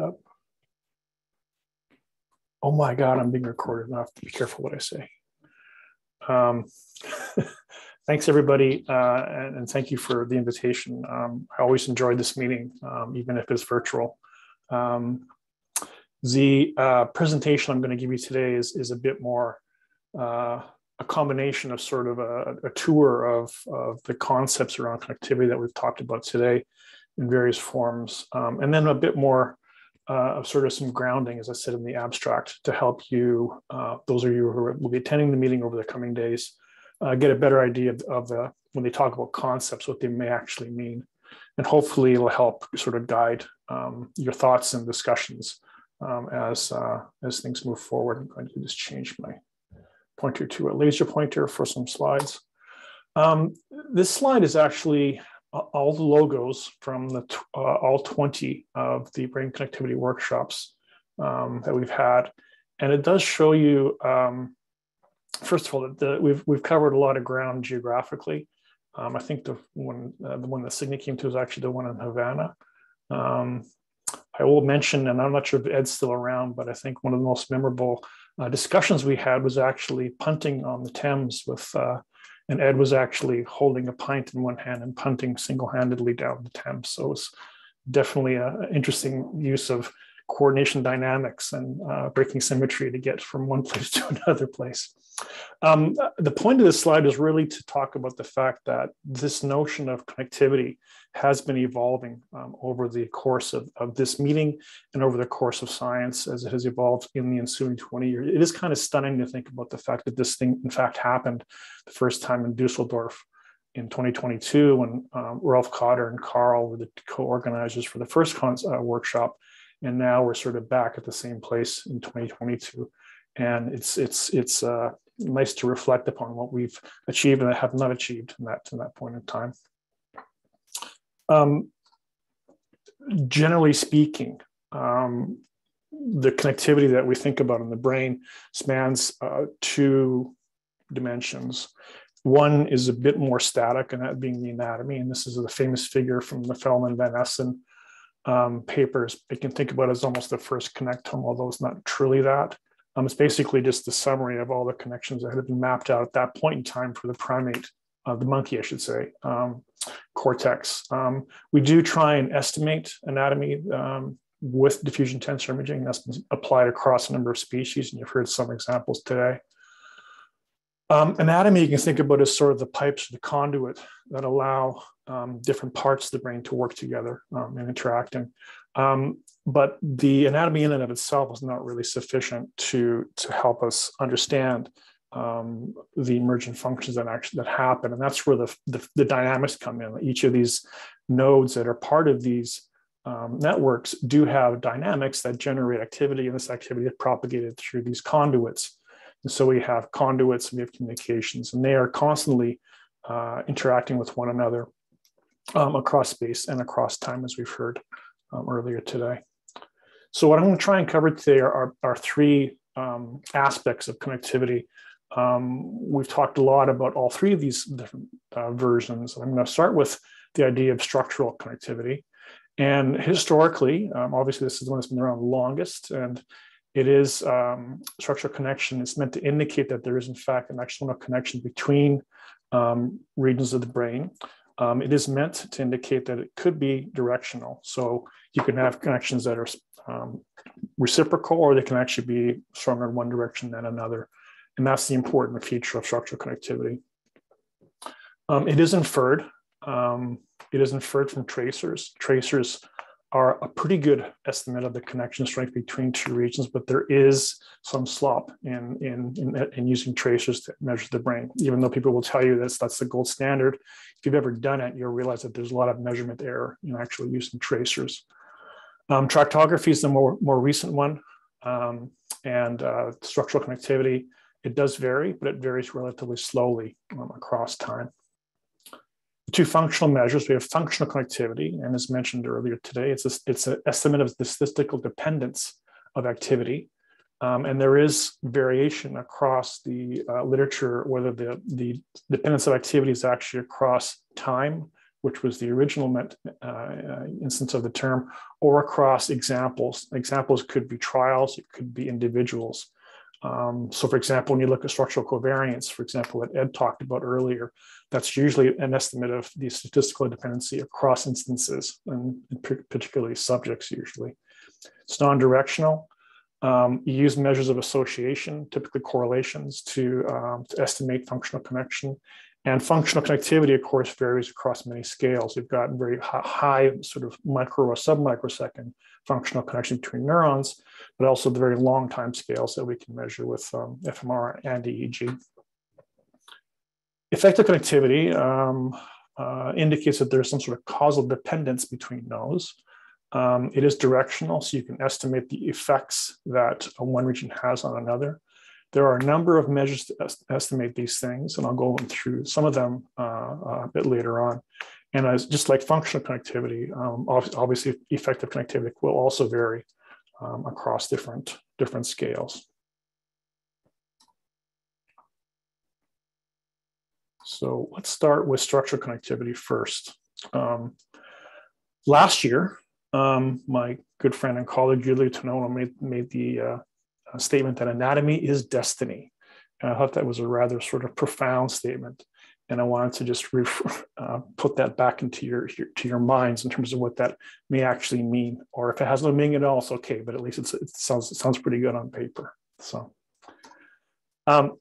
up. Oh my God, I'm being recorded. I have to be careful what I say. Um, thanks, everybody, uh, and, and, thank you for the invitation. Um, I always enjoyed this meeting, um, even if it's virtual. Um, the uh, presentation I'm going to give you today is, is a bit more uh, a combination of sort of a, a tour of, of the concepts around connectivity that we've talked about today in various forms, um, and then a bit more uh, of sort of some grounding, as I said in the abstract, to help you, uh, those of you who will be attending the meeting over the coming days, uh, get a better idea of, of, the when they talk about concepts, what they may actually mean, and hopefully it'll help sort of guide um, your thoughts and discussions um, as uh, as things move forward. I'm going to just change my pointer to a laser pointer for some slides. Um, this slide is actually all the logos from the uh, all 20 of the brain connectivity workshops um, that we've had. And it does show you, um, first of all, that the, we've, we've covered a lot of ground geographically. Um, I think the one, uh, the one that Signe came to is actually the one in Havana. Um, I will mention, and I'm not sure if Ed's still around, but I think one of the most memorable uh, discussions we had was actually punting on the Thames with uh, and Ed was actually holding a pint in one hand and punting single-handedly down the Thames. So it was definitely an interesting use of coordination dynamics and uh, breaking symmetry to get from one place to another place. Um, the point of this slide is really to talk about the fact that this notion of connectivity has been evolving um, over the course of, of this meeting and over the course of science as it has evolved in the ensuing 20 years. It is kind of stunning to think about the fact that this thing, in fact, happened the first time in Dusseldorf in 2022 when um, Rolf Kötter and Karl were the co-organizers for the first uh, workshop. And now we're sort of back at the same place in 2022. And it's, it's, it's uh, nice to reflect upon what we've achieved and have not achieved in that, in that point in time. Um, generally speaking, um, the connectivity that we think about in the brain spans uh, two dimensions. One is a bit more static, and that being the anatomy. And this is the famous figure from the Felleman Van Essen um, papers. You can think about as almost the first connectome, although it's not truly that. Um, it's basically just the summary of all the connections that had been mapped out at that point in time for the primate, uh, the monkey, I should say. Um, cortex. Um, we do try and estimate anatomy um, with diffusion tensor imaging. That's been applied across a number of species, and you've heard some examples today. Um, anatomy, you can think about as sort of the pipes, the conduit that allow um, different parts of the brain to work together um, and interacting. Um, but the anatomy in and of itself is not really sufficient to, to help us understand um, the emergent functions that actually that happen, and that's where the, the, the dynamics come in. Each of these nodes that are part of these um, networks do have dynamics that generate activity, and this activity is propagated through these conduits. And so we have conduits and we have communications, and they are constantly uh, interacting with one another um, across space and across time, as we've heard um, earlier today. So what I'm going to try and cover today are, are, are three um, aspects of connectivity um, we've talked a lot about all three of these different uh, versions. I'm going to start with the idea of structural connectivity. And historically, um, obviously, this is the one that's been around longest, and it is um, structural connection. It's meant to indicate that there is, in fact, an external connection between um, regions of the brain. Um, it is meant to indicate that it could be directional. So you can have connections that are um, reciprocal, or they can actually be stronger in one direction than another. And that's the important feature of structural connectivity. Um, it is inferred. Um, it is inferred from tracers. Tracers are a pretty good estimate of the connection strength between two regions, but there is some slop in, in, in, in, using tracers to measure the brain, even though people will tell you that's, that's the gold standard. If you've ever done it, you'll realize that there's a lot of measurement error in actually using tracers. Um, tractography is the more, more recent one, um, and uh, structural connectivity it does vary, but it varies relatively slowly um, across time. Two functional measures, we have functional connectivity, and as mentioned earlier today, it's, a, it's an estimate of the statistical dependence of activity. Um, and there is variation across the uh, literature, whether the, the dependence of activity is actually across time which was the original uh, uh, instance of the term, or across examples. Examples could be trials, it could be individuals. Um, so, for example, when you look at structural covariance, for example, that Ed talked about earlier, that's usually an estimate of the statistical dependency across instances and particularly subjects usually. It's non-directional. Um, you use measures of association, typically correlations, to, um, to estimate functional connection. And functional connectivity, of course, varies across many scales. You've got very high, sort of micro or sub-microsecond functional connection between neurons, but also the very long time scales that we can measure with um, fMR and EEG. Effective connectivity um, uh, indicates that there's some sort of causal dependence between those. Um, it is directional, so you can estimate the effects that one region has on another. There are a number of measures to est estimate these things, and I'll go through some of them uh, a bit later on. And as just like functional connectivity, um, obviously effective connectivity will also vary um, across different, different scales. So let's start with structural connectivity first. Um, last year, um, my good friend and colleague Giulio Tononi made, made the uh, statement that anatomy is destiny. And I thought that was a rather sort of profound statement. And I wanted to just uh, put that back into your, your, to your minds in terms of what that may actually mean. Or if it has no meaning at all, it's okay. But at least it sounds it sounds pretty good on paper. So um,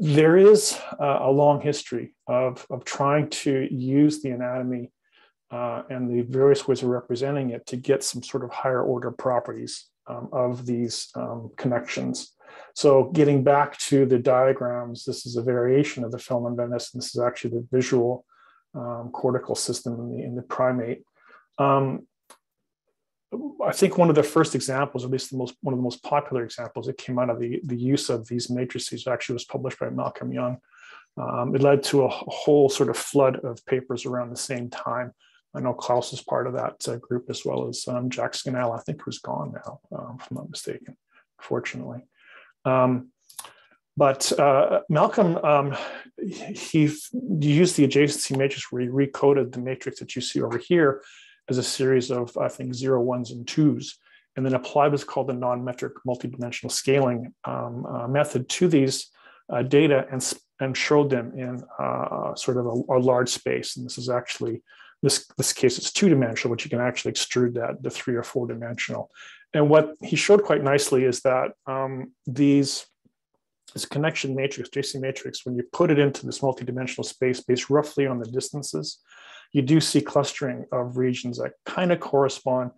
there is a long history of, of trying to use the anatomy uh, and the various ways of representing it to get some sort of higher order properties um, of these um, connections. So getting back to the diagrams, this is a variation of the Felleman Van Essen, and this is actually the visual um, cortical system in the, in the primate. Um, I think one of the first examples, at least the most one of the most popular examples that came out of the, the use of these matrices actually was published by Malcolm Young. Um, it led to a whole sort of flood of papers around the same time I know Claus is part of that uh, group as well as um, Jack Scannell, I think, who's gone now, um, if I'm not mistaken, fortunately. Um, but uh, Malcolm, um, he used the adjacency matrix where he recoded the matrix that you see over here as a series of, I think, zero ones and twos, and then applied what's called the non-metric multidimensional scaling um, uh, method to these uh, data and, and showed them in uh, sort of a, a large space. And this is actually this, this case, it's two dimensional, but you can actually extrude that to three or four dimensional. And what he showed quite nicely is that um, these this connection matrix, JC matrix, when you put it into this multidimensional space based roughly on the distances, you do see clustering of regions that kind of correspond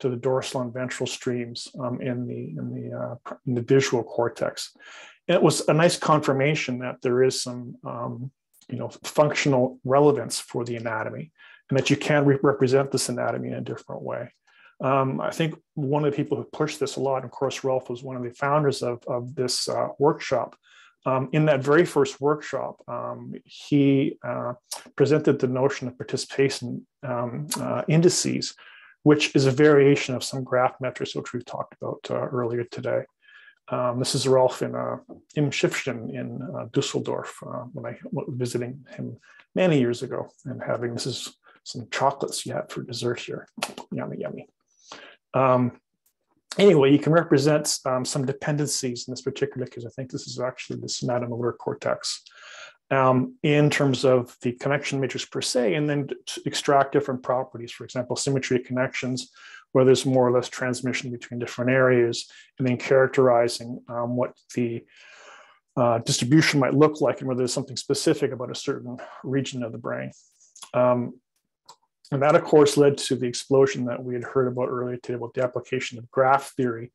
to the dorsal and ventral streams um, in the in the uh, in the visual cortex. And it was a nice confirmation that there is some um, you know functional relevance for the anatomy and that you can re- represent this anatomy in a different way. Um, I think one of the people who pushed this a lot, of course, Rolf was one of the founders of, of this uh, workshop. Um, in that very first workshop, um, he uh, presented the notion of participation um, uh, indices, which is a variation of some graph metrics, which we've talked about uh, earlier today. Um, this is Rolf in uh, im Schiffchen in uh, Dusseldorf uh, when I was visiting him many years ago and having this is some chocolates you have for dessert here. Yummy, yummy. Anyway, you can represent um, some dependencies in this particular case. I think this is actually the somatomotor cortex um, in terms of the connection matrix per se, and then extract different properties. For example, symmetry of connections, where there's more or less transmission between different areas, and then characterizing um, what the uh, distribution might look like and whether there's something specific about a certain region of the brain. Um, and that, of course, led to the explosion that we had heard about earlier today about the application of graph theory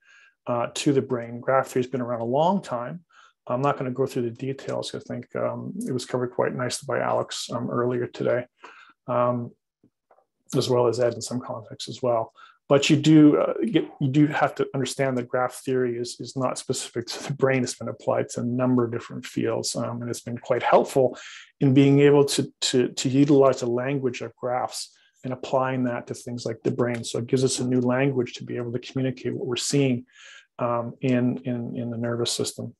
uh, to the brain. Graph theory has been around a long time. I'm not going to go through the details. I think um, it was covered quite nicely by Alex um, earlier today, um, as well as Ed in some context as well. But you do uh, get, you do have to understand that graph theory is, is not specific to the brain. It's been applied to a number of different fields, um, and it's been quite helpful in being able to, to, to utilize the language of graphs and applying that to things like the brain. So it gives us a new language to be able to communicate what we're seeing um, in, in, in the nervous system.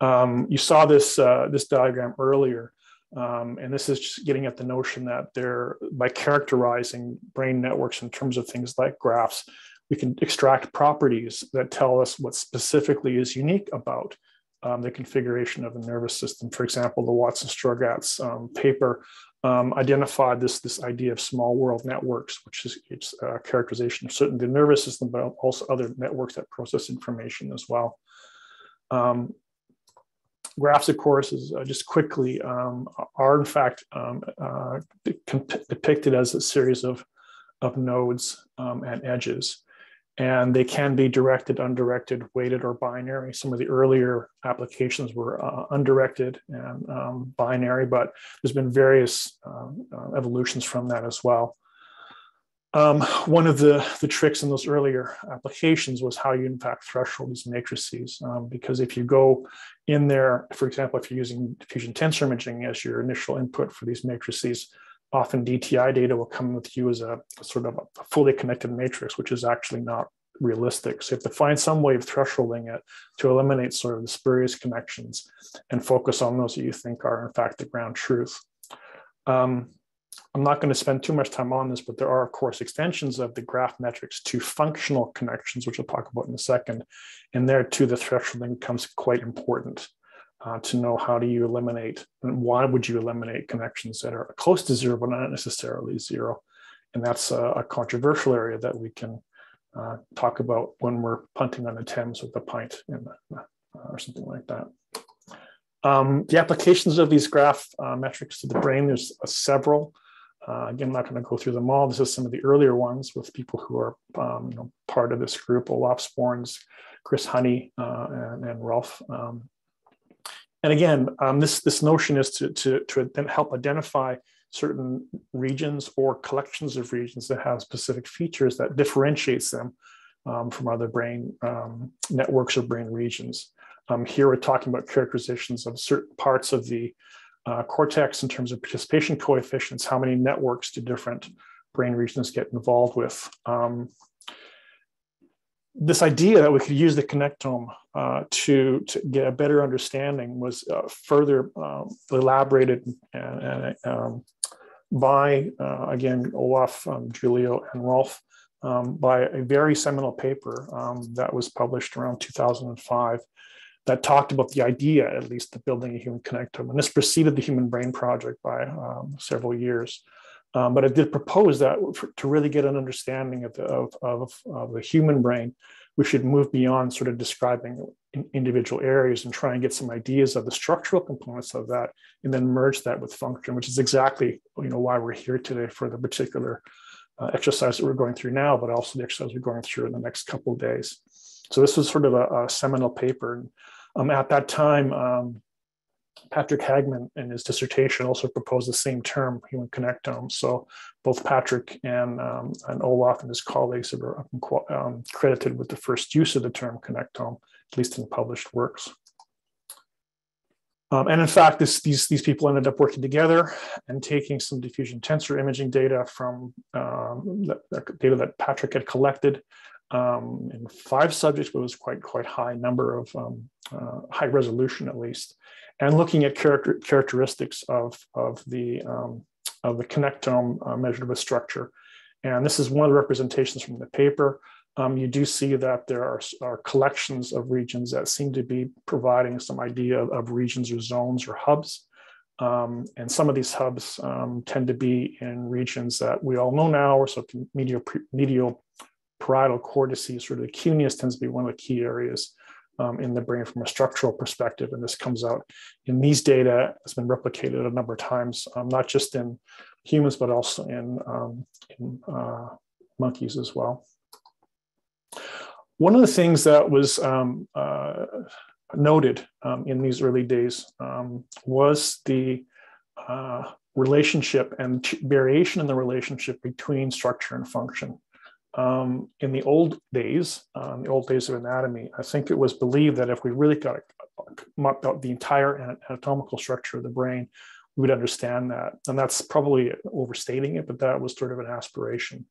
Um, you saw this, uh, this diagram earlier. Um, and this is just getting at the notion that they're by characterizing brain networks in terms of things like graphs, we can extract properties that tell us what specifically is unique about um, the configuration of the nervous system. For example, the Watts and Strogatz um, paper um, identified this, this idea of small world networks, which is its uh, characterization of certain the nervous system, but also other networks that process information as well. Um, graphs, of course, is uh, just quickly um, are in fact um, uh, depicted as a series of, of nodes um, and edges and they can be directed, undirected, weighted, or binary. Some of the earlier applications were uh, undirected and um, binary, but there's been various uh, uh, evolutions from that as well. Um, one of the, the tricks in those earlier applications was how you in fact threshold these matrices. Um, because if you go in there, for example, if you're using diffusion tensor imaging as your initial input for these matrices, often DTI data will come with you as a, sort of a fully connected matrix, which is actually not realistic. So you have to find some way of thresholding it to eliminate sort of the spurious connections and focus on those that you think are in fact the ground truth. Um, I'm not going to spend too much time on this, but there are, of course, extensions of the graph metrics to functional connections, which I'll talk about in a second. And there too, the thresholding becomes quite important uh, to know how do you eliminate and why would you eliminate connections that are close to zero but not necessarily zero and that's a, a controversial area that we can uh, talk about when we're punting on the Thames with a pint in, uh, or something like that. Um, the applications of these graph uh, metrics to the brain, there's uh, several. Uh, again, I'm not going to go through them all. This is some of the earlier ones with people who are um, you know, part of this group, Olaf Sporns, Chris Honey, uh, and, and Rolf um, and again, um, this, this notion is to, to, to help identify certain regions or collections of regions that have specific features that differentiates them um, from other brain um, networks or brain regions. Um, here we're talking about characterizations of certain parts of the uh, cortex in terms of participation coefficients, how many networks do different brain regions get involved with. This idea that we could use the connectome uh, to, to get a better understanding was uh, further um, elaborated and, and um, by, uh, again, Olaf, um, Giulio, and Rolf um, by a very seminal paper um, that was published around 2005 that talked about the idea, at least, of building a human connectome. And this preceded the Human Brain Project by um, several years. Um, but I did propose that for, to really get an understanding of the, of, of, of, the human brain, we should move beyond sort of describing individual areas and try and get some ideas of the structural components of that, and then merge that with function, which is exactly you know why we're here today for the particular uh, exercise that we're going through now, but also the exercise we're going through in the next couple of days. So this was sort of a, a seminal paper. And, um, at that time, um, Patric Hagmann in his dissertation also proposed the same term, human connectome. So both Patric and, um, and Olaf and his colleagues are um, credited with the first use of the term connectome, at least in published works. Um, and in fact, this, these, these people ended up working together and taking some diffusion tensor imaging data from um, the, the data that Patric had collected um, in five subjects, but it was quite quite high number of um, uh, high resolution at least and looking at character, characteristics of, of, the, um, of the connectome uh, measured with structure. And this is one of the representations from the paper. Um, you do see that there are, are, collections of regions that seem to be providing some idea of, of regions or zones or hubs. Um, and some of these hubs um, tend to be in regions that we all know now, or so medial, medial parietal cortices, sort of the cuneus tends to be one of the key areas um, in the brain from a structural perspective. And this comes out in these data, has been replicated a number of times, um, not just in humans, but also in, um, in uh, monkeys as well. One of the things that was um, uh, noted um, in these early days um, was the uh, relationship and variation in the relationship between structure and function. Um, in the old days, um, the old days of anatomy, I think it was believed that if we really got mapped out the entire anatomical structure of the brain, we would understand that. And that's probably overstating it, but that was sort of an aspiration.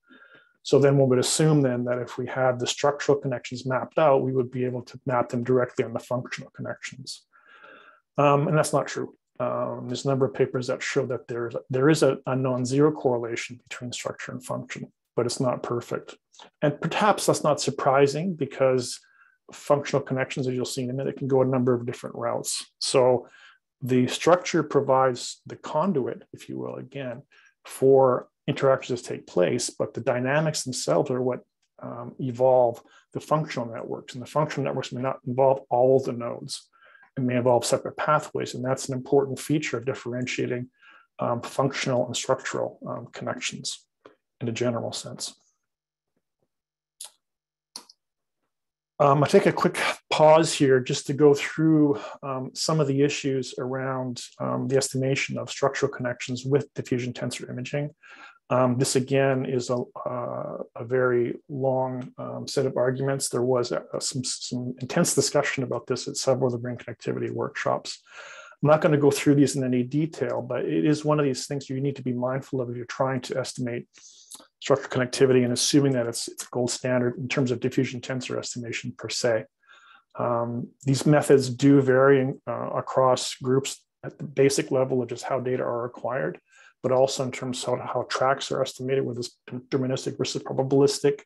So then one would assume then that if we had the structural connections mapped out, we would be able to map them directly on the functional connections. Um, and that's not true. Um, there's a number of papers that show that there's there is a, a non-zero correlation between structure and function, but it's not perfect. And perhaps that's not surprising because functional connections, as you'll see in a minute, can go a number of different routes. So the structure provides the conduit, if you will, again, for interactions to take place, but the dynamics themselves are what um, evolve the functional networks. And the functional networks may not involve all the nodes. It may involve separate pathways. And that's an important feature of differentiating um, functional and structural um, connections in a general sense. Um, I take a quick pause here just to go through um, some of the issues around um, the estimation of structural connections with diffusion tensor imaging. Um, this again is a, uh, a very long um, set of arguments. There was a, a, some, some intense discussion about this at several of the brain connectivity workshops. I'm not going to go through these in any detail, but it is one of these things you need to be mindful of if you're trying to estimate structural connectivity and assuming that it's, it's gold standard in terms of diffusion tensor estimation per se. Um, these methods do vary uh, across groups at the basic level of just how data are acquired, but also in terms of how tracks are estimated, whether it's deterministic versus probabilistic,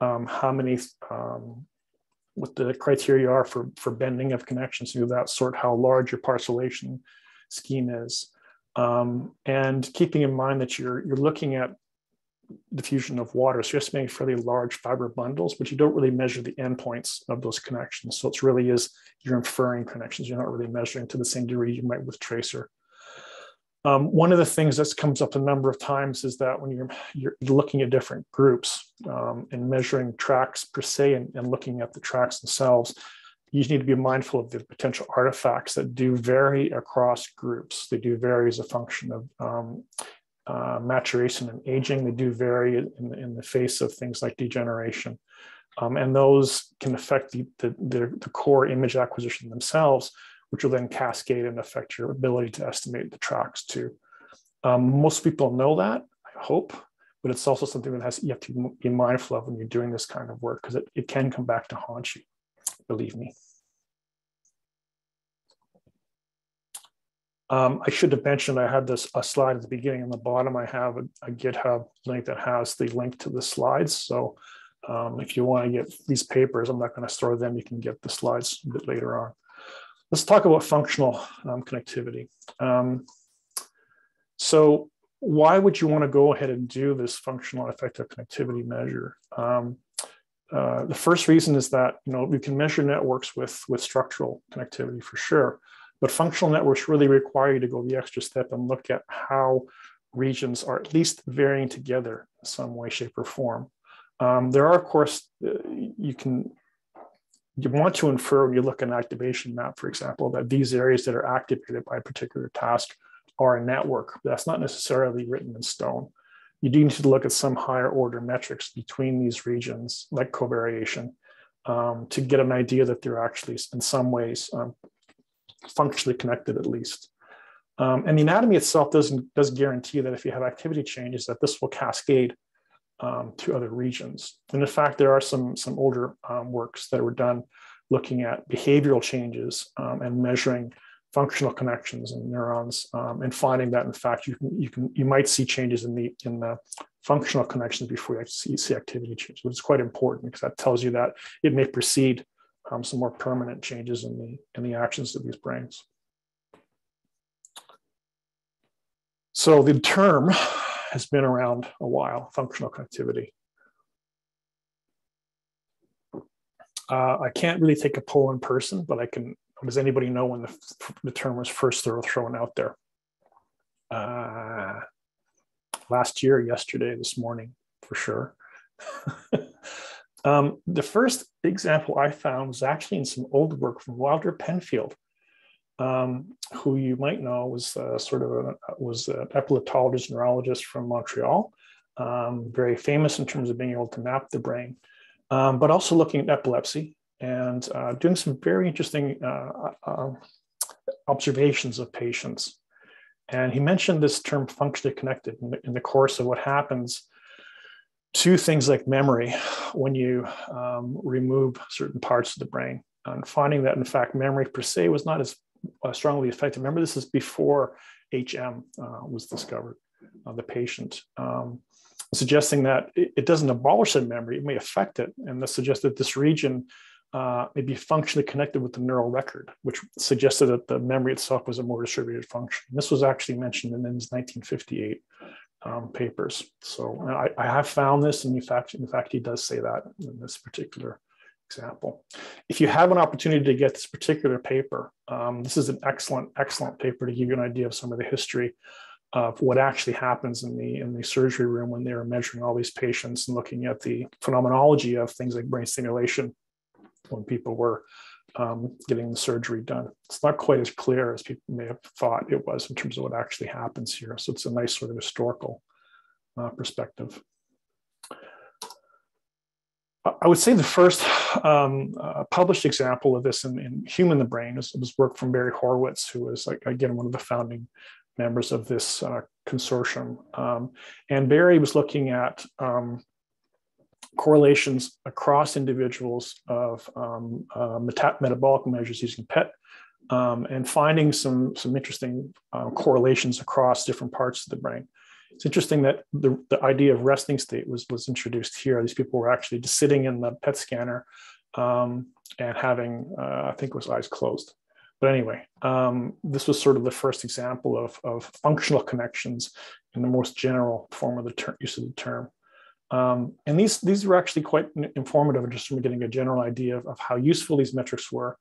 um, how many, um, what the criteria are for, for bending of connections, know, that sort, how large your parcellation scheme is. Um, and keeping in mind that you're, you're looking at diffusion of water. So you're estimating fairly large fiber bundles, but you don't really measure the endpoints of those connections. So it's really is you're inferring connections. You're not really measuring to the same degree you might with tracer. Um, one of the things that comes up a number of times is that when you're, you're looking at different groups um, and measuring tracks per se and, and looking at the tracks themselves, you need to be mindful of the potential artifacts that do vary across groups. They do vary as a function of um, uh, maturation and aging. They do vary in, in the face of things like degeneration. Um, and those can affect the, the, the, the, core image acquisition themselves, which will then cascade and affect your ability to estimate the tracks too. Um, most people know that, I hope, but it's also something that has you have to be mindful of when you're doing this kind of work because it, it can come back to haunt you, believe me. Um, I should have mentioned I had this a slide at the beginning and the bottom. I have a, a, GitHub link that has the link to the slides. So um, if you want to get these papers, I'm not going to store them. You can get the slides a bit later on. Let's talk about functional um, connectivity. Um, so why would you want to go ahead and do this functional effective connectivity measure? Um, uh, the first reason is that you know we can measure networks with with structural connectivity for sure. But functional networks really require you to go the extra step and look at how regions are at least varying together in some way, shape, or form. Um, there are, of course, uh, you can you want to infer when you look at an activation map, for example, that these areas that are activated by a particular task are a network. That's not necessarily written in stone. You do need to look at some higher order metrics between these regions, like covariation, um, to get an idea that they're actually, in some ways, um, functionally connected at least. Um, and the anatomy itself doesn't does guarantee that if you have activity changes, that this will cascade um, to other regions. And in fact, there are some some older um, works that were done looking at behavioral changes um, and measuring functional connections in neurons um, and finding that in fact you can you can you might see changes in the in the functional connections before you see, see activity change, which is quite important because that tells you that it may precede um, some more permanent changes in the in the actions of these brains. So the term has been around a while, functional connectivity. Uh, I can't really take a poll in person, but I can. Does anybody know when the, the term was first thrown out there? Uh, last year, yesterday, this morning, for sure. Um, the first example I found was actually in some old work from Wilder Penfield, um, who you might know was uh, sort of a, was an epileptologist neurologist from Montreal, um, very famous in terms of being able to map the brain, um, but also looking at epilepsy and uh, doing some very interesting uh, uh observations of patients. And he mentioned this term functionally connected in the, in the course of what happens to things like memory when you um, remove certain parts of the brain and finding that in fact memory per se was not as uh, strongly affected. Remember, this is before HM uh, was discovered, uh, the patient, um, suggesting that it, it, doesn't abolish the memory, it may affect it. And this suggests that this region uh, may be functionally connected with the neural record, which suggested that the memory itself was a more distributed function. This was actually mentioned in his 1958 um, papers. So I, I, have found this, and in fact, in fact, he does say that in this particular example. If you have an opportunity to get this particular paper, um, this is an excellent, excellent paper to give you an idea of some of the history of what actually happens in the in the surgery room when they're measuring all these patients and looking at the phenomenology of things like brain stimulation when people were um, getting the surgery done. It's not quite as clear as people may have thought it was in terms of what actually happens here. So it's a nice sort of historical uh, perspective. I would say the first um, uh, published example of this in, in human the brain was, was, work from Barry Horowitz, who was again one of the founding members of this uh, consortium. Um, and Barry was looking at um, correlations across individuals of um, uh, meta- metabolic measures using PET um, and finding some, some interesting uh, correlations across different parts of the brain. It's interesting that the, the idea of resting state was, was introduced here. These people were actually just sitting in the PET scanner um, and having, uh, I think was eyes closed. But anyway, um, this was sort of the first example of, of functional connections in the most general form of the ter- use of the term. Um, and these, these were actually quite informative just from getting a general idea of, of how useful these metrics were,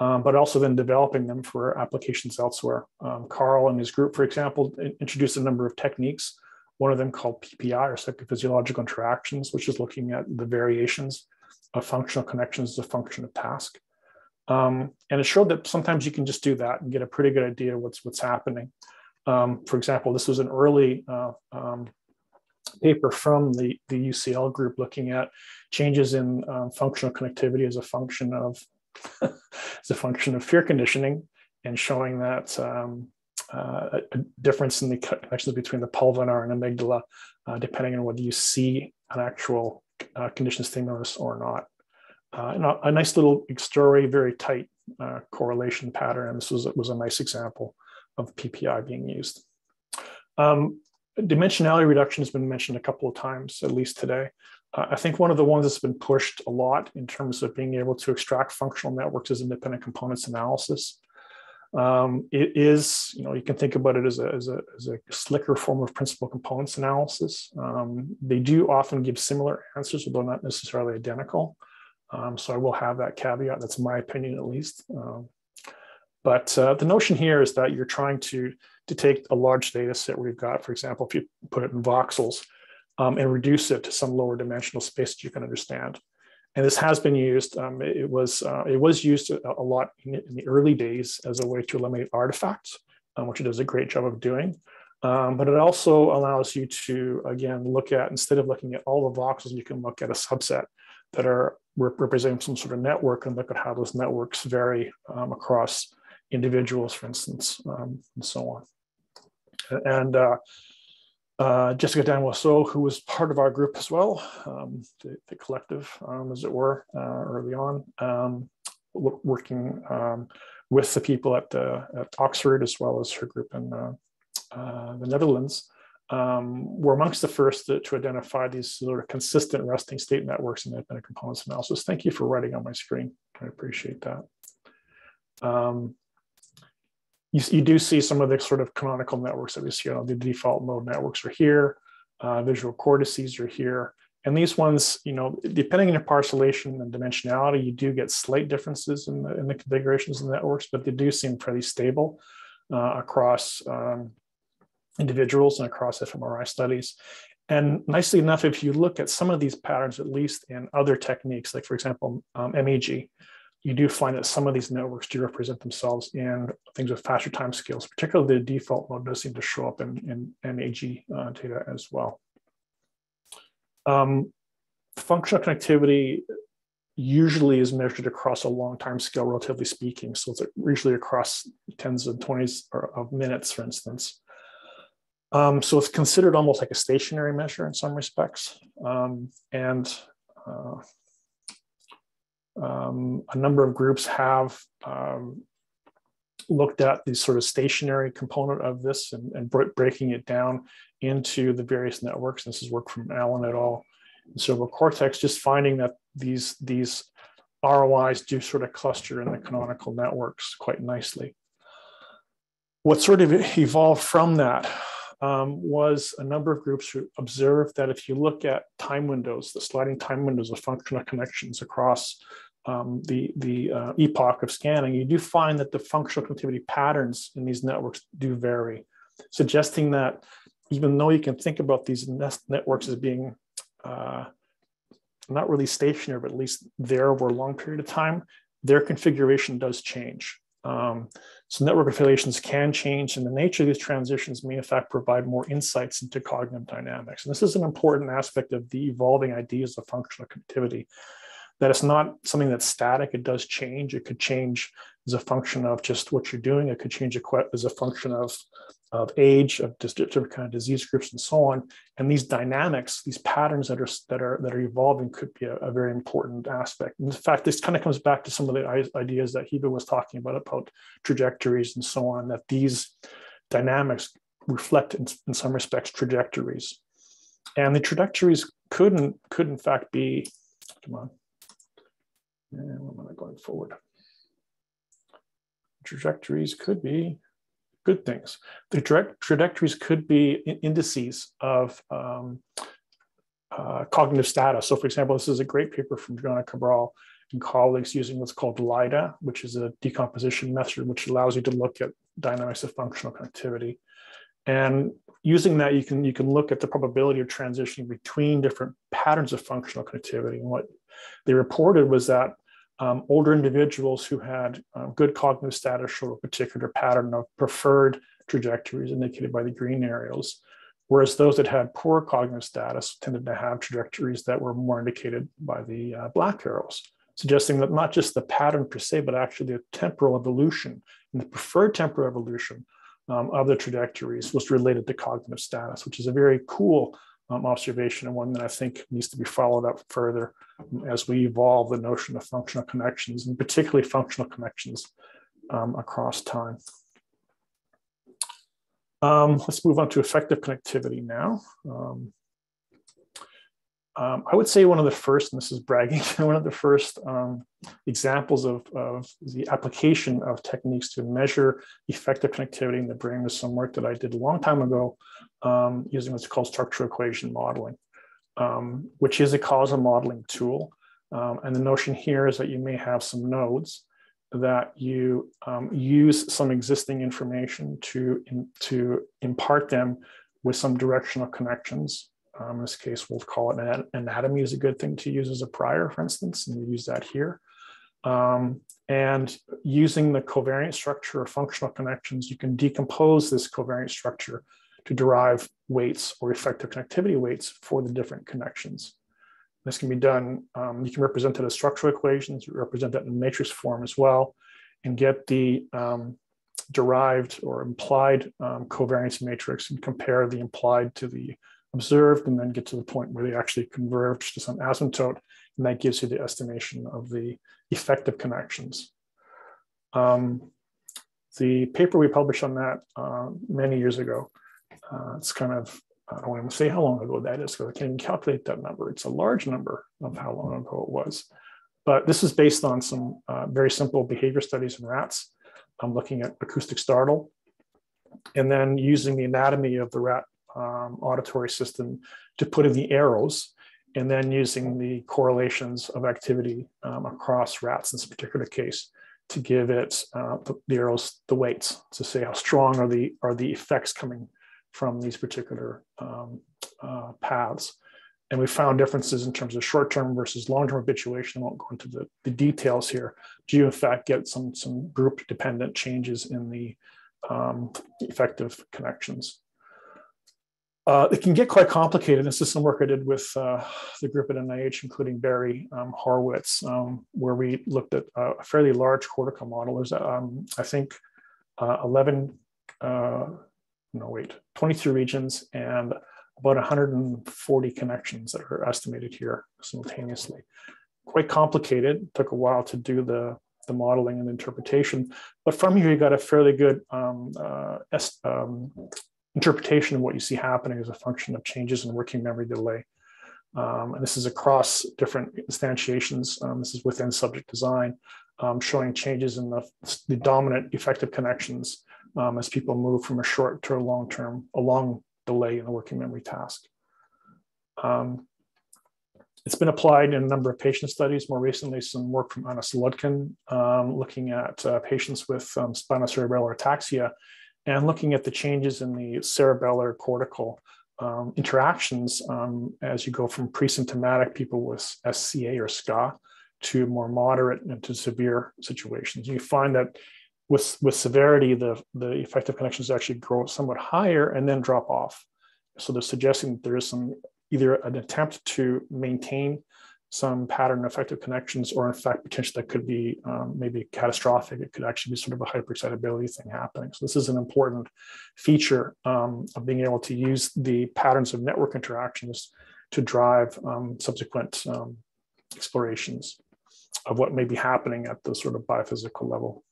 um, but also then developing them for applications elsewhere. Um, Karl and his group, for example, introduced a number of techniques, one of them called PPI or psychophysiological interactions, which is looking at the variations of functional connections as a function of task. Um, and it showed that sometimes you can just do that and get a pretty good idea of what's, what's happening. Um, for example, this was an early uh, um, paper from the, the UCL group looking at changes in um, functional connectivity as a function of as a function of fear conditioning and showing that um, uh, a difference in the connections between the pulvinar and amygdala, uh, depending on whether you see an actual uh, condition stimulus or not. Uh, a, a, nice little story, very tight uh, correlation pattern. And this was, was a nice example of PPI being used. Um, dimensionality reduction has been mentioned a couple of times, at least today. Uh, I think one of the ones that's been pushed a lot in terms of being able to extract functional networks is independent components analysis. Um, it is, you know, you can think about it as a, as a, as a slicker form of principal components analysis. Um, they do often give similar answers, although not necessarily identical. Um, so I will have that caveat. That's my opinion, at least. Um, but uh, the notion here is that you're trying to, to take a large data set you've got, for example, if you put it in voxels um, and reduce it to some lower dimensional space that you can understand. And this has been used. Um, it was uh, it was used a, a lot in, in, the early days as a way to eliminate artifacts, um, which it does a great job of doing. Um, but it also allows you to again look at instead of looking at all the voxels, you can look at a subset that are representing some sort of network and look at how those networks vary um, across individuals, for instance, um, and so on. And uh, uh, Jessica Damoiseaux, who was part of our group as well, um, the, the, collective, um, as it were, uh, early on, um, working um, with the people at, at, Oxford as well as her group in uh, uh, the Netherlands, um, were amongst the first to, to, identify these sort of consistent resting state networks and independent components analysis. Thank you for writing on my screen. I appreciate that. You, you do see some of the sort of canonical networks that we see. You know, the default mode networks are here, uh, visual cortices are here. And these ones, you know, depending on your parcellation and dimensionality, you do get slight differences in the, in the configurations of the networks, but they do seem pretty stable uh, across um, individuals and across fMRI studies. And nicely enough, if you look at some of these patterns, at least in other techniques, like for example, um, MEG, you do find that some of these networks do represent themselves in things with faster time scales, particularly the default mode does seem to show up in, in MEG uh, data as well. Um, functional connectivity usually is measured across a long time scale, relatively speaking. So it's usually across tens and twenties of minutes, for instance. Um, so it's considered almost like a stationary measure in some respects. Um, and uh, um, a number of groups have um, looked at the sort of stationary component of this and, and breaking it down into the various networks. This is work from Allen et al. And cerebral cortex, just finding that these, these ROIs do sort of cluster in the canonical networks quite nicely. What sort of evolved from that um, was a number of groups who observed that if you look at time windows, the sliding time windows of functional connections across um, the, the uh, epoch of scanning, you do find that the functional connectivity patterns in these networks do vary, suggesting that even though you can think about these networks as being uh, not really stationary, but at least there over a long period of time, their configuration does change. Um, so network affiliations can change, and the nature of these transitions may in fact provide more insights into cognitive dynamics. And this is an important aspect of the evolving ideas of functional connectivity that it's not something that's static. It does change. It could change as a function of just what you're doing. It could change as a function of, of age, of different kind of disease groups, and so on. And these dynamics, these patterns that are that are that are evolving, could be a, a very important aspect. In fact, this kind of comes back to some of the ideas that Heba was talking about about trajectories and so on. That these dynamics reflect, in, in some respects, trajectories, and the trajectories could could in fact be. Come on and what am I going forward? Trajectories could be good things. The direct trajectories could be indices of um, uh, cognitive status. So for example, this is a great paper from Joana Cabral and colleagues using what's called LEiDA, which is a decomposition method, which allows you to look at dynamics of functional connectivity. And using that, you can, you can look at the probability of transitioning between different patterns of functional connectivity. And what they reported was that um, older individuals who had um, good cognitive status showed a particular pattern of preferred trajectories indicated by the green arrows, whereas those that had poor cognitive status tended to have trajectories that were more indicated by the uh, black arrows, suggesting that not just the pattern per se, but actually the temporal evolution and the preferred temporal evolution um, of the trajectories was related to cognitive status, which is a very cool um, observation and one that I think needs to be followed up further as we evolve the notion of functional connections and particularly functional connections um, across time. Um, let's move on to effective connectivity now. Um, um, I would say one of the first, and this is bragging, one of the first um, examples of, of, the application of techniques to measure effective connectivity in the brain was some work that I did a long time ago um, using what's called structural equation modeling, um, which is a causal modeling tool. Um, and the notion here is that you may have some nodes that you um, use some existing information to, in, to impart them with some directional connections um, in this case, we'll call it anatomy is a good thing to use as a prior, for instance, and we use that here. Um, and using the covariant structure or functional connections, you can decompose this covariant structure to derive weights or effective connectivity weights for the different connections. This can be done, um, you can represent it as structural equations, you represent that in matrix form as well, and get the um, derived or implied um, covariance matrix and compare the implied to the observed and then get to the point where they actually converge to some asymptote. And that gives you the estimation of the effective connections. Um, the paper we published on that uh, many years ago, uh, it's kind of, I don't want to say how long ago that is because I can't even calculate that number. It's a large number of how long ago it was. But this is based on some uh, very simple behavior studies in rats. I'm looking at acoustic startle and then using the anatomy of the rat um, auditory system to put in the arrows and then using the correlations of activity um, across rats in this particular case to give it uh, the, the, arrows the weights to say how strong are the are the effects coming from these particular um, uh, paths. And we found differences in terms of short-term versus long-term habituation. I won't go into the, the details here. Do you in fact get some, some group-dependent changes in the um, effective connections? Uh, it can get quite complicated. This is some work I did with uh, the group at NIH, including Barry um, Horowitz, um, where we looked at a fairly large cortical model. There's, um, I think, uh, 11, uh, no, wait, 22 regions and about 140 connections that are estimated here simultaneously. Quite complicated. Took a while to do the the modeling and interpretation. But from here, you got a fairly good um, uh, um, interpretation of what you see happening as a function of changes in working memory delay. Um, and this is across different instantiations. Um, this is within subject design, um, showing changes in the, the dominant effective connections um, as people move from a short to a long term, a long delay in the working memory task. Um, it's been applied in a number of patient studies. More recently, some work from Anna Solodkin um, looking at uh, patients with um, spinocerebellar ataxia and looking at the changes in the cerebellar cortical um, interactions um, as you go from pre-symptomatic people with SCA or SCA to more moderate and to severe situations. You find that with, with severity, the, the effective connections actually grow somewhat higher and then drop off. So they're suggesting that there is some either an attempt to maintain some pattern effective connections, or in fact, potentially that could be um, maybe catastrophic. It could actually be sort of a hyperexcitability thing happening. So this is an important feature um, of being able to use the patterns of network interactions to drive um, subsequent um, explorations of what may be happening at the sort of biophysical level.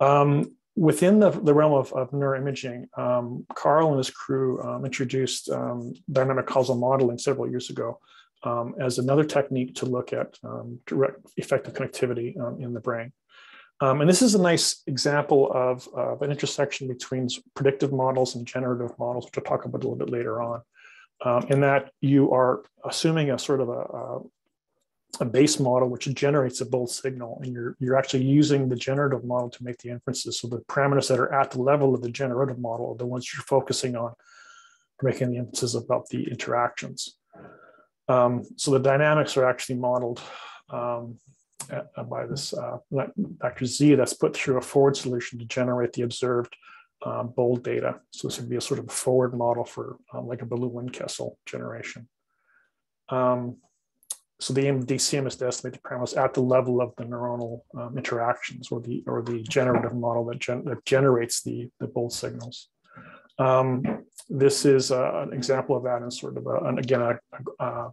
Um, within the, the realm of, of neuroimaging, um, Karl and his crew um, introduced um, dynamic causal modeling several years ago um, as another technique to look at um, direct effective connectivity um, in the brain. and this is a nice example of, of, an intersection between predictive models and generative models, which I'll talk about a little bit later on. in that you are assuming a sort of a, a base model which generates a bold signal and you're you're actually using the generative model to make the inferences. So the parameters that are at the level of the generative model are the ones you're focusing on for making the inferences about the interactions. Um, so the dynamics are actually modeled um, uh, by this uh, z that's put through a forward solution to generate the observed uh, bold data. So this would be a sort of forward model for um, like a Balloon-Windkessel generation. Um, so the aim of DCM is to estimate the parameters at the level of the neuronal um, interactions or the or the generative model that, gen that generates the, the bold signals. Um, this is uh, an example of that in sort of, a, and again, a, a, a,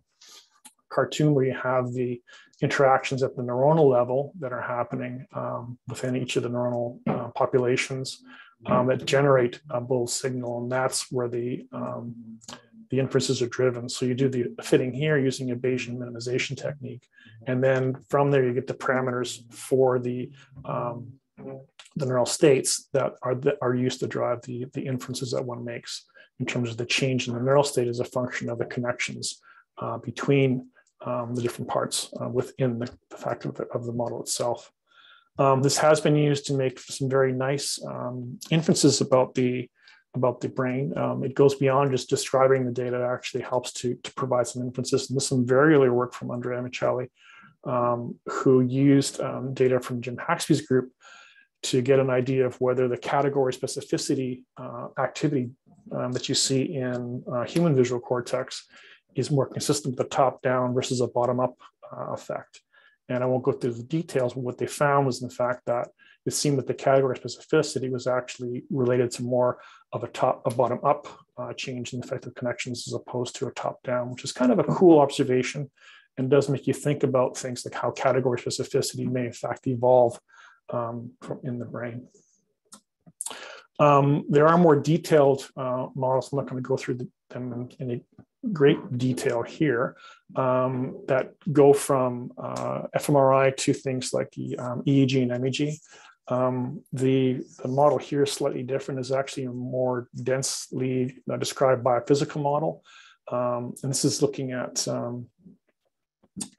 cartoon where you have the interactions at the neuronal level that are happening um, within each of the neuronal uh, populations um, that generate a bold signal. And that's where the um, the inferences are driven. So you do the fitting here using a Bayesian minimization technique. And then from there, you get the parameters for the, um, the neural states that are, that are used to drive the, the inferences that one makes in terms of the change in the neural state as a function of the connections uh, between um, the different parts uh, within the, the fact of the, of the model itself. Um, this has been used to make some very nice um, inferences about the about the brain. Um, it goes beyond just describing the data. It actually helps to, to provide some inferences. And this is some very early work from Andrea Mechelli, um, who used um, data from Jim Haxby's group to get an idea of whether the category specificity uh, activity um, that you see in uh, human visual cortex is more consistent with the top down versus a bottom up uh, effect. And I won't go through the details, but what they found was in the fact that it seemed that the category specificity was actually related to more of a top, a bottom up uh, change in effective connections as opposed to a top down, which is kind of a cool observation and does make you think about things like how category specificity may in fact evolve um, from in the brain. Um, there are more detailed uh, models. I'm not going to go through the, them in any great detail here um, that go from uh, fMRI to things like the um, EEG and MEG. Um, the, the model here is slightly different, is actually a more densely uh, described biophysical model. Um, and this is looking at, um,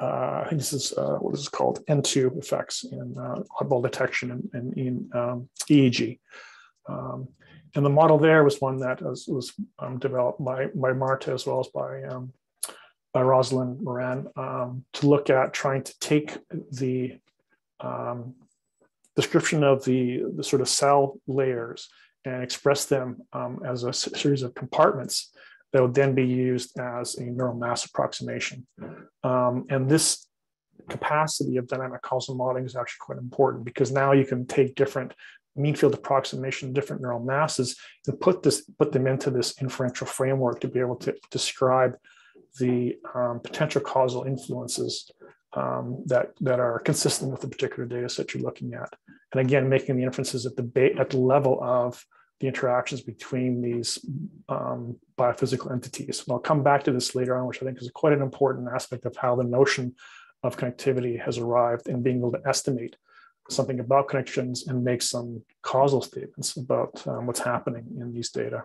uh, I think this is uh, what is this called, N2 effects in uh, oddball detection and, in um, EEG. Um, and the model there was one that was, was um, developed by, by Marta as well as by, by Rosalyn Moran to look at trying to take the um, description of the, the sort of cell layers and express them um, as a series of compartments that would then be used as a neural mass approximation. Um, and this capacity of dynamic causal modeling is actually quite important because now you can take different mean field approximation, different neural masses, and put this put them into this inferential framework to be able to describe the um, potential causal influences um, that, that are consistent with the particular data set you're looking at. And again, making the inferences at the, at the level of the interactions between these um, biophysical entities. And I'll come back to this later on, which I think is quite an important aspect of how the notion of connectivity has arrived and being able to estimate something about connections and make some causal statements about um, what's happening in these data.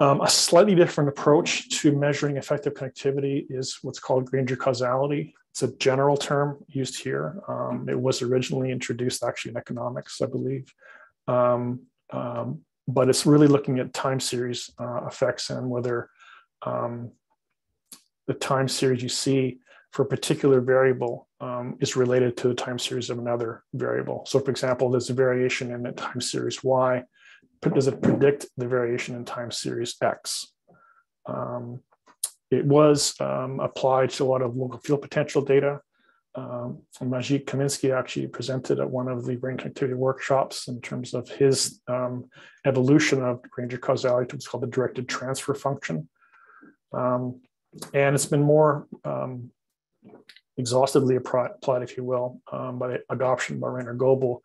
Um, a slightly different approach to measuring effective connectivity is what's called Granger causality. It's a general term used here. Um, it was originally introduced actually in economics, I believe. Um, um but it's really looking at time series uh, effects and whether um, the time series you see for a particular variable um, is related to the time series of another variable. So for example, there's a variation in the time series y. Does it predict the variation in time series x? Um, it was um, applied to a lot of local field potential data. Um, Maciej Kamiński actually presented at one of the brain connectivity workshops in terms of his um, evolution of Granger causality to what's called the directed transfer function. Um, and it's been more um, exhaustively applied, if you will, um, by adoption by Rainer Goebel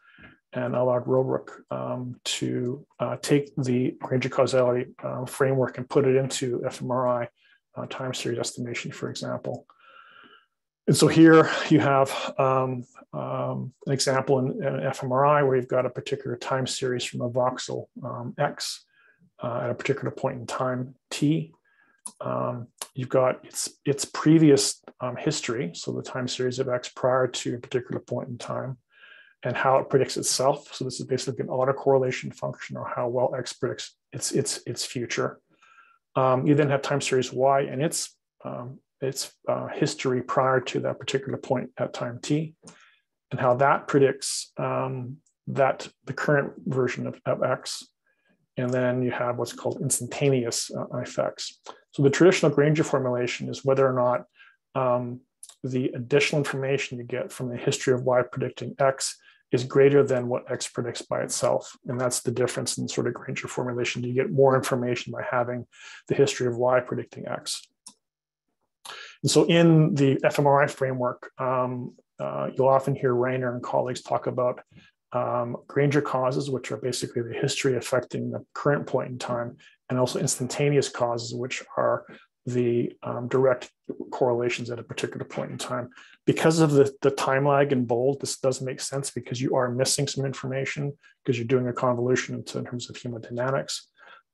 and Alard Roebroeck um, to uh, take the Granger causality uh, framework and put it into fMRI uh, time series estimation, for example. And so here you have um, um, an example in, in, fMRI where you've got a particular time series from a voxel um, X uh, at a particular point in time T. Um, you've got its, its previous um, history, so the time series of X prior to a particular point in time, and how it predicts itself. So this is basically an autocorrelation function or how well X predicts its, its, its future. Um, you then have time series Y and its, um, its uh, history prior to that particular point at time T, and how that predicts um, that the current version of, of X. And then you have what's called instantaneous uh, effects. So the traditional Granger formulation is whether or not um, the additional information you get from the history of Y predicting X is greater than what X predicts by itself. And that's the difference in sort of Granger formulation. You get more information by having the history of Y predicting X. And so in the fMRI framework, um, uh, you'll often hear Rainer and colleagues talk about um, Granger causes, which are basically the history affecting the current point in time, and also instantaneous causes, which are the um, direct correlations at a particular point in time. Because of the, the time lag in bold, this does make sense because you are missing some information because you're doing a convolution in terms of hemodynamics.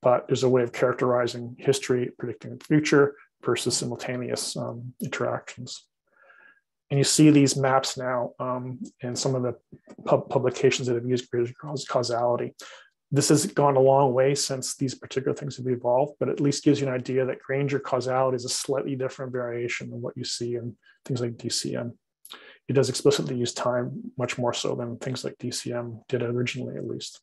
But there's a way of characterizing history, predicting the future versus simultaneous um, interactions. And you see these maps now um, in some of the pub publications that have used causality this has gone a long way since these particular things have evolved, but at least gives you an idea that Granger causality is a slightly different variation than what you see in things like DCM. It does explicitly use time much more so than things like DCM did originally, at least.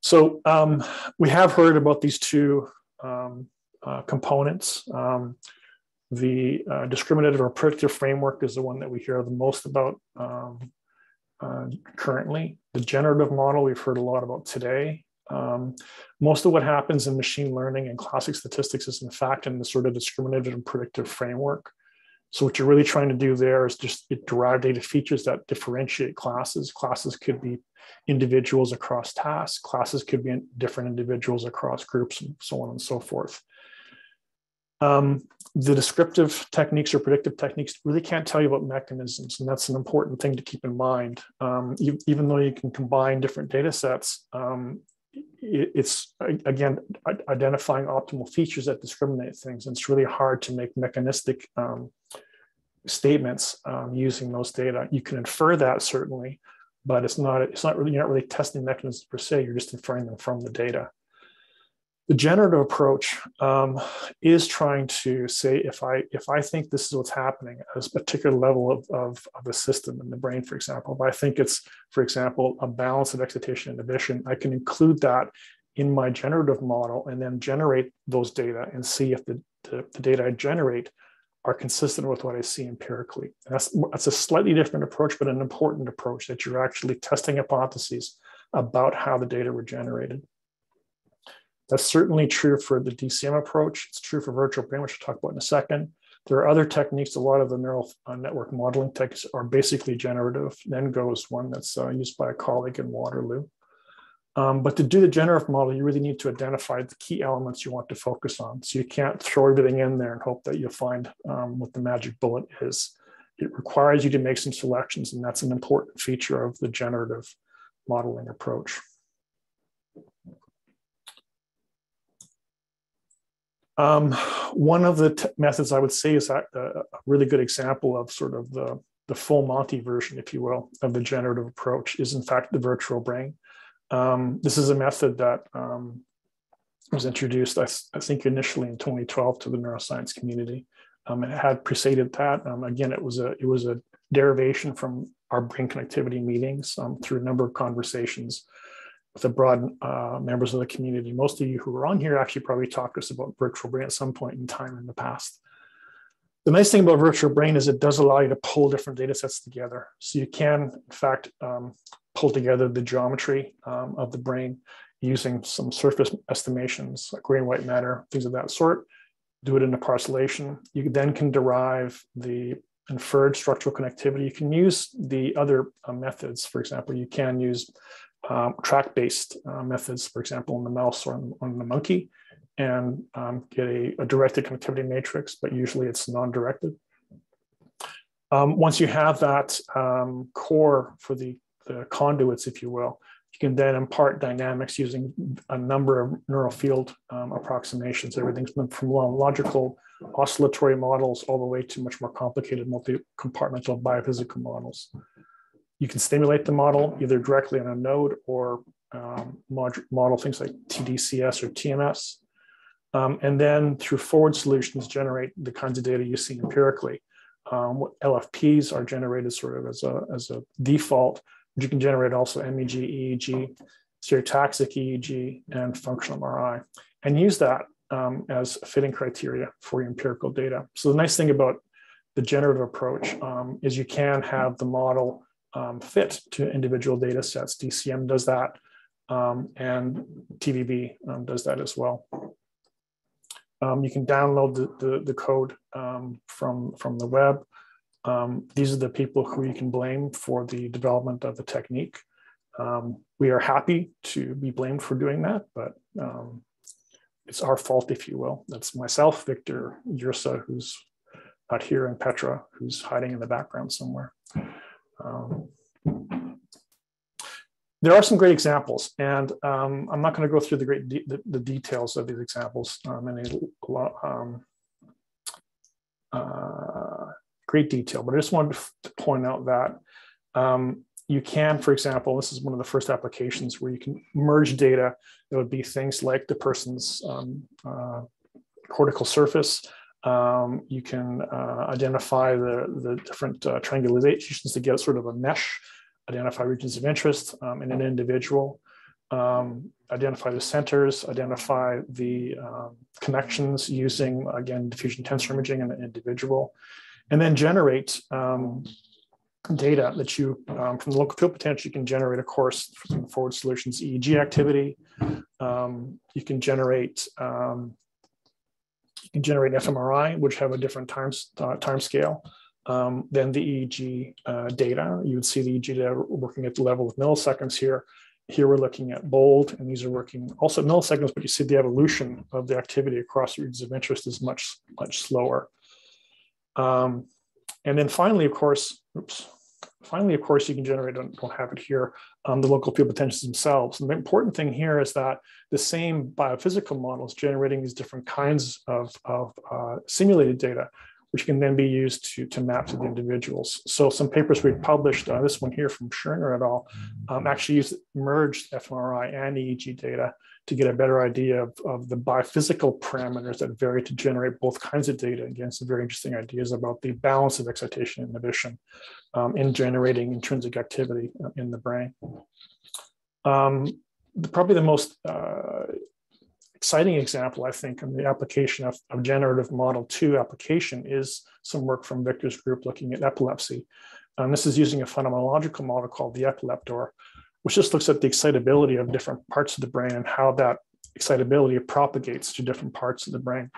So um, we have heard about these two um, uh, components. Um, the uh, discriminative or predictive framework is the one that we hear the most about um, uh, currently. The generative model we've heard a lot about today. Um, most of what happens in machine learning and classic statistics is in fact in the sort of discriminative and predictive framework. So what you're really trying to do there is just derive data features that differentiate classes. Classes could be individuals across tasks. Classes could be different individuals across groups and so on and so forth. Um, the descriptive techniques or predictive techniques really can't tell you about mechanisms, and that's an important thing to keep in mind. Um, you, even though you can combine different data sets, um, it, it's again identifying optimal features that discriminate things, and it's really hard to make mechanistic um, statements um, using those data. You can infer that certainly, but it's not it's not really you're not really testing mechanisms per se. You're just inferring them from the data. The generative approach um, is trying to say if I if I think this is what's happening at a particular level of, of, of the system in the brain, for example, if I think it's, for example, a balance of excitation and inhibition, I can include that in my generative model and then generate those data and see if the, the, the data I generate are consistent with what I see empirically. And that's, that's a slightly different approach, but an important approach that you're actually testing hypotheses about how the data were generated. That's certainly true for the DCM approach. It's true for virtual brain, which we'll talk about in a second. There are other techniques. A lot of the neural uh, network modeling techniques are basically generative. Nengo is one that's uh, used by a colleague in Waterloo. Um, but to do the generative model, you really need to identify the key elements you want to focus on. So you can't throw everything in there and hope that you'll find um, what the magic bullet is. It requires you to make some selections, and that's an important feature of the generative modeling approach. Um, one of the methods I would say is uh, a really good example of sort of the, the full Monty version, if you will, of the generative approach is in fact the virtual brain. Um, this is a method that um, was introduced, I, I, think, initially in 2012 to the neuroscience community. Um, it had preceded that. Um, again, it was a it was a derivation from our brain connectivity meetings um, through a number of conversations the broad uh, members of the community. Most of you who are on here actually probably talked to us about virtual brain at some point in time in the past. The nice thing about virtual brain is it does allow you to pull different data sets together. So you can, in fact, um, pull together the geometry um, of the brain using some surface estimations, like gray and white matter, things of that sort. Do it in a parcellation. You then can derive the inferred structural connectivity. You can use the other uh, methods. For example, you can use um, track-based uh, methods, for example, in the mouse or on, on the monkey, and um, get a, a, directed connectivity matrix, but usually it's non-directed. Um, once you have that um, core for the, the, conduits, if you will, you can then impart dynamics using a number of neural field um, approximations, everything from logical oscillatory models all the way to much more complicated multi-compartmental biophysical models. You can stimulate the model either directly on a node or um, mod model things like TDCS or TMS. Um, and then through forward solutions, generate the kinds of data you see empirically. Um, LFPs are generated sort of as a, as a default, but you can generate also MEG, EEG, stereotaxic EEG, and functional MRI, and use that um, as fitting criteria for your empirical data. So the nice thing about the generative approach um, is you can have the model um, fit to individual data sets. DCM does that, um, and TVB um, does that as well. Um, you can download the, the, the code um, from, from the web. These are the people who you can blame for the development of the technique. we are happy to be blamed for doing that, but it's our fault, if you will. That's myself, Viktor, Jirsa, who's out here, and Petra, who's hiding in the background somewhere. Um, there are some great examples, and um, I'm not going to go through the great de the, the, details of these examples um, in a um, uh, great detail, but I just wanted to point out that um, you can, for example, this is one of the first applications where you can merge data. That would be things like the person's um, uh, cortical surface, um, you can uh, identify the, the different uh, triangulations to get sort of a mesh, identify regions of interest um, in an individual, um, identify the centers, identify the um, connections using, again, diffusion tensor imaging in an individual, and then generate um, data that you, um, from the local field potential, you can generate, of course, from forward solutions EEG activity. you can generate generate fMRI, which have a different time, uh, time scale um, than the EEG uh, data. You would see the EEG data working at the level of milliseconds here. Here we're looking at bold, and these are working also milliseconds, but you see the evolution of the activity across regions of interest is much, much slower. Um, and then finally, of course, oops, finally, of course, you can generate, I don't have it here, um, the local field potentials themselves. And the important thing here is that the same biophysical models generating these different kinds of, of uh, simulated data, which can then be used to, to map to the individuals. So some papers we've published, uh, this one here from Schirner et al., um, actually used merged fMRI and EEG data to get a better idea of, of the biophysical parameters that vary to generate both kinds of data. Again, some very interesting ideas about the balance of excitation and inhibition um, in generating intrinsic activity uh, in the brain. Um, probably the most uh, exciting example, I think, in the application of, of, generative model two application is some work from Viktor's group looking at epilepsy. Um, this is using a phenomenological model called the epileptor, which just looks at the excitability of different parts of the brain and how that excitability propagates to different parts of the brain.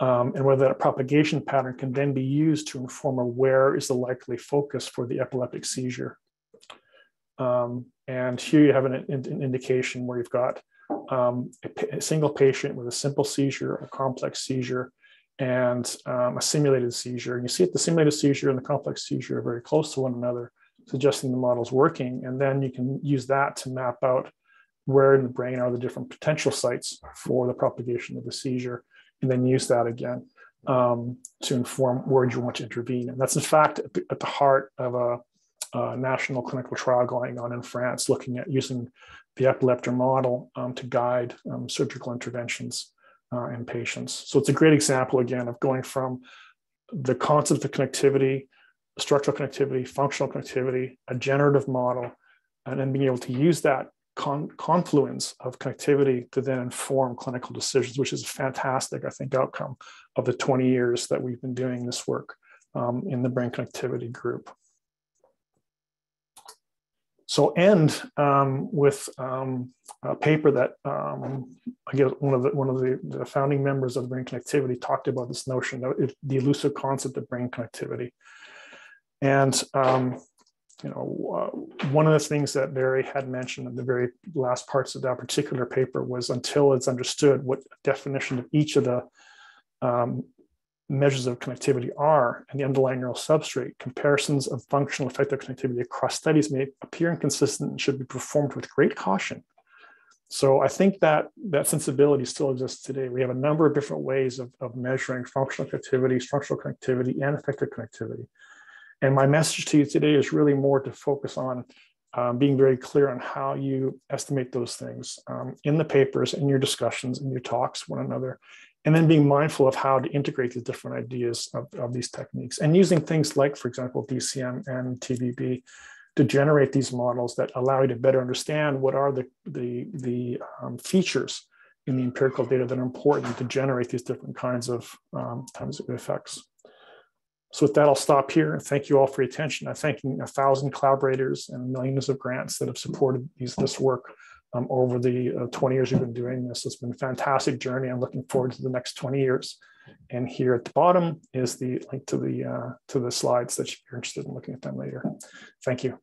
Um, and whether that propagation pattern can then be used to inform where is the likely focus for the epileptic seizure. Um, and here you have an, an, indication where you've got um, a, a, single patient with a simple seizure, a complex seizure, and um, a simulated seizure. And you see that the simulated seizure and the complex seizure are very close to one another, suggesting the model's working. And then you can use that to map out where in the brain are the different potential sites for the propagation of the seizure, and then use that again um, to inform where you want to intervene. And that's in fact at the, heart of a, a, national clinical trial going on in France, looking at using the epileptor model um, to guide um, surgical interventions uh, in patients. So it's a great example again of going from the concept of connectivity, structural connectivity, functional connectivity, a generative model, and then being able to use that con- confluence of connectivity to then inform clinical decisions, which is a fantastic, I think, outcome of the 20 years that we've been doing this work um, in the brain connectivity group. So end um, with um, a paper that um, I guess one of the one of the, the, founding members of brain connectivity talked about this notion of the elusive concept of brain connectivity. And um, you know, uh, one of the things that Barry had mentioned in the very last parts of that particular paper was until it's understood what definition of each of the um, measures of connectivity are and the underlying neural substrate, comparisons of functional effective connectivity across studies may appear inconsistent and should be performed with great caution. So I think that that sensibility still exists today. We have a number of different ways of, of measuring functional connectivity, structural connectivity, and effective connectivity. And my message to you today is really more to focus on um, being very clear on how you estimate those things um, in the papers, in your discussions, in your talks, one another, and then being mindful of how to integrate the different ideas of, of these techniques and using things like, for example, DCM and TVB to generate these models that allow you to better understand what are the, the, the um, features in the empirical data that are important to generate these different kinds of, um, kinds of effects. So with that, I'll stop here and thank you all for your attention. I'm thanking a thousand collaborators and millions of grants that have supported these, this work um, over the uh, 20 years we've been doing this. It's been a fantastic journey. I'm looking forward to the next 20 years. And here at the bottom is the link to the uh, to the slides that you're interested in looking at them later. Thank you.